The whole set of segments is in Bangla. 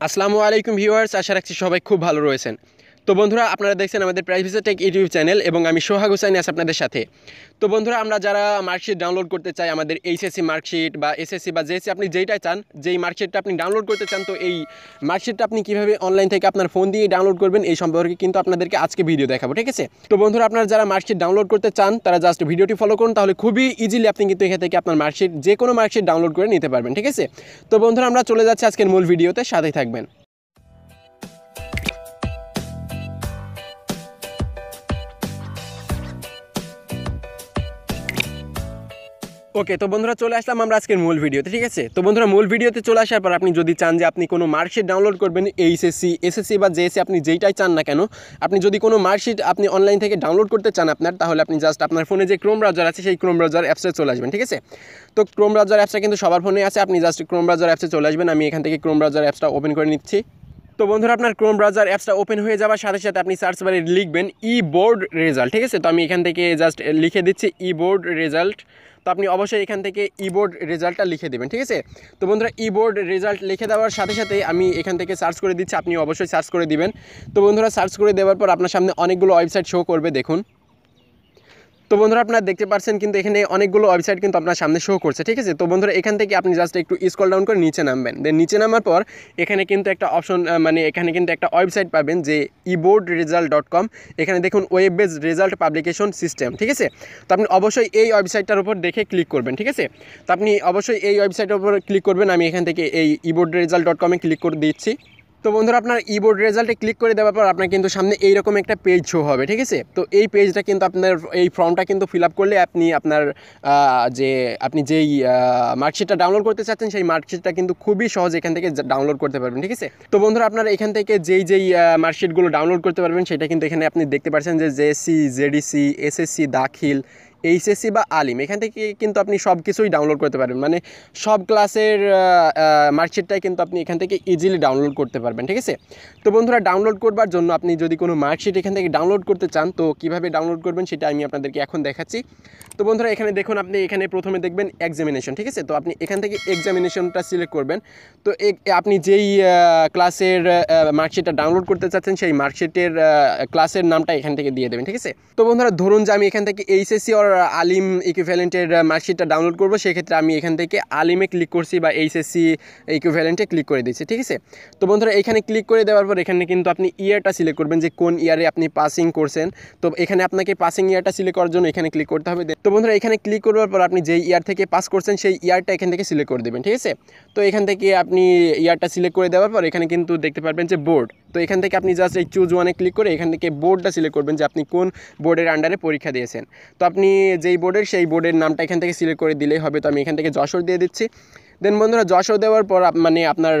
আসসালামু আলাইকুম ভিউয়ার্স আশা রাখছি সবাই খুব ভালো রয়েছেন। তো বন্ধুরা, আপনারা দেখছেন আমাদের প্রাইভেসি টেক ইউটিউব চ্যানেল এবং আমি সোহাগ হোসেন আছি আপনাদের সাথে। তো বন্ধুরা, আমরা যারা মার্কশিট ডাউনলোড করতে চাই, আমাদের এইচএসসি মার্কশিট বা এসএসসি বা জেএসসি আপনি যেইটাই চান, যেই মার্কশিটটা আপনি ডাউনলোড করতে চান, তো এই মার্কশিটটা আপনি কীভাবে অনলাইন থেকে আপনার ফোন দিয়ে ডাউনলোড করবেন, এই সম্পর্কে কিন্তু আপনাদেরকে আজকে ভিডিও দেখাবো, ঠিক আছে? তো বন্ধুরা, আপনারা যারা মার্কশিট ডাউনলোড করতে চান, তারা জাস্ট ভিডিওটি ফলো করুন, তাহলে খুবই ইজিলি আপনি কিন্তু এখান থেকে আপনার মার্কশিট যে কোনো মার্কশিট ডাউনলোড করে নিতে পারবেন, ঠিক আছে? তো বন্ধুরা, আমরা চলে যাচ্ছি আজকের মূল ভিডিওতে সাথেই থাকবেন। ওকে তো বন্ধুরা চলে আসলাম আমরা আজকের মূল ভিডিওতে, ঠিক আছে? তো বন্ধুরা মূল ভিডিওতে চলে আসার পর আপনি যদি চান যে আপনি কোনো মার্কশিট ডাউনলোড করবেন, এইচএসসি, এসএসসি বা জেএসসি আপনি যেইটাই চান না কেন, আপনি যদি কোনো মার্কশিট আপনি অনলাইন থেকে ডাউনলোড করতে চান আপনার, তাহলে আপনি জাস্ট আপনার ফোনে যে ক্রোম ব্রাউজার আছে, সেই ক্রোম ব্রাউজার অ্যাপসে চলে আসবেন, ঠিক আছে? তো ক্রোম ব্রাউজার অ্যাপসটা কিন্তু সবার ফোনে আছে, আপনি জাস্ট ক্রোম ব্রাউজার অ্যাপসে চলে আসবেন, আমি এখান থেকে ক্রোম ব্রাউজার অ্যাপসটা ওপেন করে নিচ্ছি। তো বন্ধুরা, আপনার ক্রোম ব্রাউজার অ্যাপসটা ওপেন হয়ে যাওয়ার সাথে সাথে আপনি সার্চ বারে লিখবেন ই বোর্ড রেজাল্ট ঠিক আছে? তো আমি এখান থেকে জাস্ট লিখে দিচ্ছি ই বোর্ড রেজাল্ট তো আপনি অবশ্যই এখান থেকে ইবোর্ড রেজাল্টটা লিখে দেবেন, ঠিক আছে? তো বন্ধুরা ইবোর্ড রেজাল্ট লিখে দেওয়ার সাথে সাথে আমি এখান থেকে সার্চ করে দিচ্ছি, আপনি অবশ্যই সার্চ করে দিবেন। তো বন্ধুরা সার্চ করে দেওয়ার পর আপনার সামনে অনেকগুলো ওয়েবসাইট শো করবে, দেখুন। তো বন্ধুরা আপনারা দেখতে পাচ্ছেন কিন্তু এখানে অনেকগুলো ওয়েবসাইট কিন্তু আপনার সামনে শো করছে, ঠিক আছে? তো বন্ধুরা এখান থেকে আপনি জাস্ট একটু স্কল ডাউন করে নিচে নামবেন। দেন নিচে নামার পর এখানে কিন্তু একটা অপশন মানে এখানে কিন্তু একটা ওয়েবসাইট পাবেন যে ইবোর্ড রেজাল্ট ডট কম এখানে দেখুন web base result publication system ঠিক আছে? তো আপনি অবশ্যই এই ওয়েবসাইটটার উপর দেখে ক্লিক করবেন, ঠিক আছে? তো আপনি অবশ্যই এই ওয়েবসাইটের উপর ক্লিক করবেন। আমি এখান থেকে এই ইবোর্ড রেজাল্ট ডট কমে ক্লিক করে দিচ্ছি। তো বন্ধুরা, আপনার ইবোর্ড রেজাল্টে ক্লিক করে দেওয়ার পর আপনার কিন্তু সামনে এইরকম একটা পেজ শো হবে, ঠিক আছে? তো এই পেজটা কিন্তু আপনার, এই ফর্মটা কিন্তু ফিল আপ করলে আপনি আপনার যে, আপনি যেই মার্কশিটটা ডাউনলোড করতে চাচ্ছেন, সেই মার্কশিটটা কিন্তু খুবই সহজ এখান থেকে ডাউনলোড করতে পারবেন, ঠিক আছে? তো বন্ধুরা, আপনারা এখান থেকে যেই যেই মার্কশিটগুলো ডাউনলোড করতে পারবেন, সেটা কিন্তু এখানে আপনি দেখতে পাচ্ছেন যে JSC JDC SSC Dakhil HSC বা আলিম এখান থেকে কিন্তু আপনি সব কিছুই ডাউনলোড করতে পারবেন। মানে সব ক্লাসের মার্কশিটটাই কিন্তু আপনি এখান থেকে ইজিলি ডাউনলোড করতে পারবেন, ঠিক আছে? তো বন্ধুরা ডাউনলোড করবার জন্য আপনি যদি কোনো মার্কশিট এখান থেকে ডাউনলোড করতে চান, তো কীভাবে ডাউনলোড করবেন সেটা আমি আপনাদেরকে এখন দেখাচ্ছি। তো বন্ধুরা, এখানে দেখুন, আপনি এখানে প্রথমে দেখবেন এক্সামিনেশন ঠিক আছে? তো আপনি এখান থেকে এক্সামিনেশনটা সিলেক্ট করবেন। তো আপনি যেই ক্লাসের মার্কশিটটা ডাউনলোড করতে চাচ্ছেন, সেই মার্কশিটের ক্লাসের নামটা এখান থেকে দিয়ে দেবেন, ঠিক আছে? তো বন্ধুরা, ধরুন যে আমি এখান থেকে এইচএসসি অর আলিম ইকুইভ্যালেন্টের মার্কশিটটা ডাউনলোড করব। সেক্ষেত্রে আমি এখান থেকে আলিমে ক্লিক করছি বা এইচএসসি ইকুইভ্যালেন্টে ক্লিক করে দিচ্ছি, ঠিক আছে? তো বন্ধুরা, এখানে ক্লিক করে দেওয়ার পর এখানে কিন্তু আপনি ইয়ারটা সিলেক্ট করবেন যে কোন ইয়ারে আপনি পাসিং করছেন। তো এখানে আপনাকে পাসিং ইয়ারটা সিলেক্ট করার জন্য এখানে ক্লিক করতে হবে। তো বন্ধুরা, এখানে ক্লিক করবার পর আপনি যেই ইয়ার থেকে পাস করছেন, সেই ইয়ারটা এখান থেকে সিলেক্ট করে দেবেন, ঠিক আছে? তো এখান থেকে আপনি ইয়ারটা সিলেক্ট করে দেওয়ার পর এখানে কিন্তু দেখতে পারবেন যে বোর্ড তো এখান থেকে আপনি জাস্ট এই চুজ ওয়ানে ক্লিক করে এখান থেকে বোর্ডটা সিলেক্ট করবেন যে আপনি কোন বোর্ডের আন্ডারে পরীক্ষা দিয়েছেন। তো আপনি যেই বোর্ডের সেই বোর্ডের নামটা এখান থেকে সিলেক্ট করে দিলেই হবে। তো আমি এখান থেকে যশোর দিয়ে দিচ্ছি। দেন বন্ধুরা, যশোর দেওয়ার পর মানে আপনার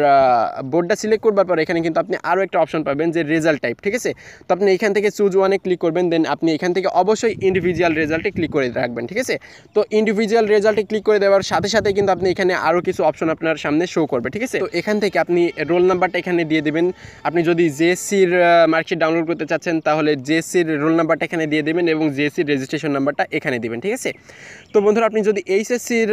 বোর্ডটা সিলেক্ট করবার পর এখানে কিন্তু আপনি আরও একটা অপশন পাবেন যে রেজাল্ট টাইপ ঠিক আছে? তো আপনি এখান থেকে চুজ ওয়ানে ক্লিক করবেন দেন আপনি এখান থেকে অবশ্যই ইন্ডিভিজুয়াল রেজাল্টে ক্লিক করে রাখবেন, ঠিক আছে? তো ইন্ডিভিজুয়াল রেজাল্টে ক্লিক করে দেওয়ার সাথে সাথে কিন্তু আপনি এখানে আরও কিছু অপশন আপনার সামনে শো করবে, ঠিক আছে? তো এখান থেকে আপনি রোল নাম্বারটা এখানে দিয়ে দেবেন। আপনি যদি জেএসসির মার্কশিট ডাউনলোড করতে চাচ্ছেন, তাহলে জেএসসির রোল নাম্বারটা এখানে দিয়ে দেবেন এবং জেএসসির রেজিস্ট্রেশন নাম্বারটা এখানে দেবেন, ঠিক আছে? তো বন্ধুরা, আপনি যদি এইচএসসির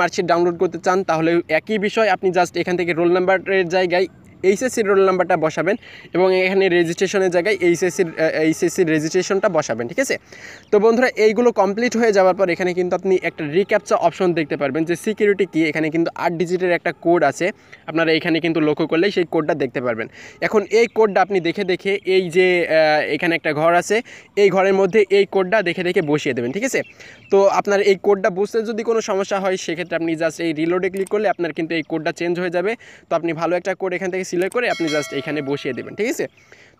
মার্কশিট ডাউনলোড করতে চান, তাহলে একই বিষয়, আপনি জাস্ট এখান থেকে রোল নাম্বারের জায়গায় এইচএসসির রোল নাম্বারটা বসাবেন এবং এখানে রেজিস্ট্রেশনের জায়গায় এইচএসসির এইচএসসির রেজিস্ট্রেশনটা বসাবেন, ঠিক আছে? তো বন্ধুরা, এইগুলো কমপ্লিট হয়ে যাওয়ার পর এখানে কিন্তু আপনি একটা রিক্যাপচা অপশন দেখতে পারবেন যে সিকিউরিটি কি? এখানে কিন্তু আট ডিজিটের একটা কোড আছে। আপনারা এখানে কিন্তু লক্ষ্য করলেই সেই কোডটা দেখতে পারবেন। এখন এই কোডটা আপনি দেখে দেখে এই যে এখানে একটা ঘর আছে, এই ঘরের মধ্যে এই কোডটা দেখে দেখে বসিয়ে দেবেন, ঠিক আছে? তো আপনার এই কোডটা বুঝতে যদি কোনো সমস্যা হয়, সেক্ষেত্রে আপনি জাস্ট এই রিলোডে ক্লিক করলে আপনার কিন্তু এই কোডটা চেঞ্জ হয়ে যাবে। তো আপনি ভালো একটা কোড এখান থেকে সিলেক্ট করে আপনি জাস্ট এখানে বসিয়ে দেবেন, ঠিক আছে?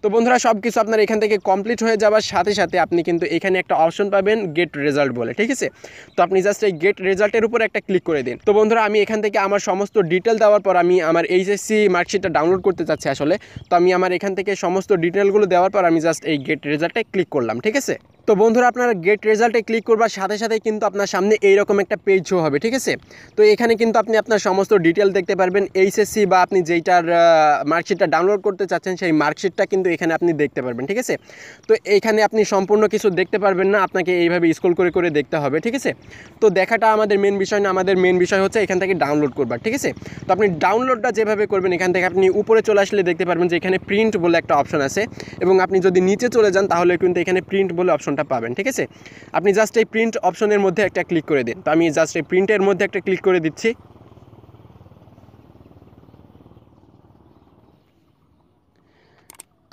তো বন্ধুরা সব কিছু আপনার এখান থেকে কমপ্লিট হয়ে যাওয়ার সাথে সাথে আপনি কিন্তু এখানে একটা অপশন পাবেন গেট রেজাল্ট বলে, ঠিক আছে? তো আপনি জাস্ট এই গেট রেজাল্টের উপর একটা ক্লিক করে দিন। তো বন্ধুরা, আমি এখান থেকে আমার সমস্ত ডিটেল দেওয়ার পর আমি আমার এইচএসসি মার্কশিটটা ডাউনলোড করতে চাচ্ছি আসলে। তো আমি আমার এখান থেকে সমস্ত ডিটেলগুলো দেওয়ার পর আমি জাস্ট এই গেট রেজাল্টে ক্লিক করলাম, ঠিক আছে? তো বন্ধুরা, আপনারা গেট রেজাল্টে ক্লিক করবার সাথে সাথে কিন্তু আপনার সামনে এইরকম একটা পেজ শো হবে, ঠিক আছে? তো এখানে কিন্তু আপনি আপনার সমস্ত ডিটেল দেখতে পারবেন এইচএসসি বা আপনি যেইটার মার্কশিটটা ডাউনলোড করতে চাচ্ছেন, সেই মার্কশিটটা কিন্তু এখানে আপনি দেখতে পারবেন, ঠিক আছে? তো এখানে আপনি সম্পূর্ণ কিছু দেখতে পারবেন না, আপনাকে এইভাবে স্কুল করে করে দেখতে হবে, ঠিক আছে? তো দেখাটা আমাদের মেন বিষয় না, আমাদের মেন বিষয় হচ্ছে এখান থেকে ডাউনলোড করবার, ঠিক আছে? তো আপনি ডাউনলোডটা যেভাবে করবেন, এখান থেকে আপনি উপরে চলে আসলে দেখতে পারবেন যে এখানে প্রিন্ট বলে একটা অপশন আছে, এবং আপনি যদি নিচে চলে যান, তাহলে কিন্তু এখানে প্রিন্ট বলে অপশনটা পাবেন, ঠিক আছে? আপনি জাস্ট এই প্রিন্ট অপশনের মধ্যে একটা ক্লিক করে দিন। তো আমি জাস্ট এই প্রিন্টের মধ্যে একটা ক্লিক করে দিচ্ছি।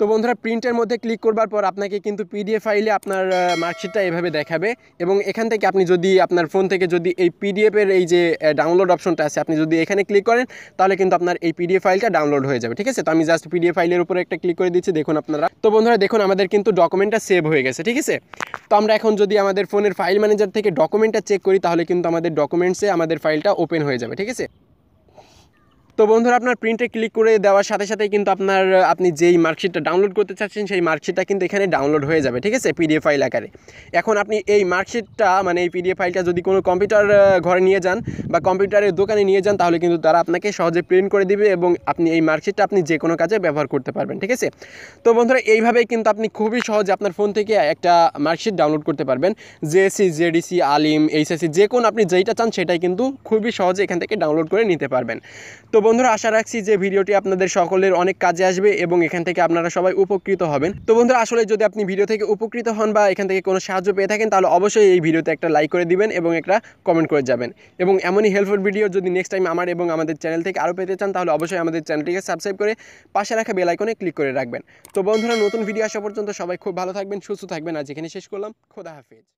তো বন্ধুরা প্রিন্টের মধ্যে ক্লিক করবার পর আপনাকে কিন্তু পিডিএফ ফাইলে আপনার মার্কশিটটা এভাবে দেখাবে এবং এখান থেকে আপনি যদি আপনার ফোন থেকে যদি এই পিডিএফের এই যে ডাউনলোড অপশনটা আছে, আপনি যদি এখানে ক্লিক করেন, তাহলে কিন্তু আপনার এই পিডিএফ ফাইলটা ডাউনলোড হয়ে যাবে, ঠিক আছে? তো আমি জাস্ট পিডিএফ ফাইলের উপরে একটা ক্লিক করে দিচ্ছি, দেখুন আপনারা। তো বন্ধুরা, দেখুন আমাদের কিন্তু ডকুমেন্টটা সেভ হয়ে গেছে, ঠিক আছে? তো আমরা এখন যদি আমাদের ফোনের ফাইল ম্যানেজার থেকে ডকুমেন্টটা চেক করি, তাহলে কিন্তু আমাদের ডকুমেন্টসে আমাদের ফাইলটা ওপেন হয়ে যাবে, ঠিক আছে? তো বন্ধুরা, আপনার প্রিন্টে ক্লিক করে দেওয়ার সাথে সাথে কিন্তু আপনার, আপনি যেই মার্কশিটটা ডাউনলোড করতে চাচ্ছেন, সেই মার্কশিটটা কিন্তু এখানে ডাউনলোড হয়ে যাবে, ঠিক আছে? পিডিএফ ফাইল আকারে। এখন আপনি এই মার্কশিটটা মানে এই পিডিএফ ফাইলটা যদি কোনো কম্পিউটার ঘরে নিয়ে যান বা কম্পিউটারের দোকানে নিয়ে যান, তাহলে কিন্তু তারা আপনাকে সহজে প্রিন্ট করে দিবে এবং আপনি এই মার্কশিটটা আপনি যে কোনো কাজে ব্যবহার করতে পারবেন, ঠিক আছে? তো বন্ধুরা, এইভাবেই কিন্তু আপনি খুবই সহজে আপনার ফোন থেকে একটা মার্কশিট ডাউনলোড করতে পারবেন। জেএসসি জেডিসি আলিম এইচএসসি যে কোনো আপনি যেইটা চান, সেটাই কিন্তু খুবই সহজে এখান থেকে ডাউনলোড করে নিতে পারবেন। তো বন্ধুরা, আশা রাখছি যে ভিডিওটি আপনাদের সকলের অনেক কাজে আসবে এবং এখান থেকে আপনারা সবাই উপকৃত হবেন। তো বন্ধুরা, আসলে যদি আপনি ভিডিও থেকে উপকৃত হন বা এখান থেকে কোনো সাহায্য পেয়ে থাকেন, তাহলে অবশ্যই এই ভিডিওতে একটা লাইক করে দিবেন এবং একটা কমেন্ট করে যাবেন। এবং এমনই হেল্পফুল ভিডিও যদি নেক্সট টাইম আমার এবং আমাদের চ্যানেল থেকে আরও পেতে চান, তাহলে অবশ্যই আমাদের চ্যানেলটিকে সাবস্ক্রাইব করে পাশে রাখা বেল আইকনে ক্লিক করে রাখবেন। তো বন্ধুরা, নতুন ভিডিও আসা পর্যন্ত সবাই খুব ভালো থাকবেন, সুস্থ থাকবেন। আজ এখানে শেষ করলাম। খোদা হাফিজ।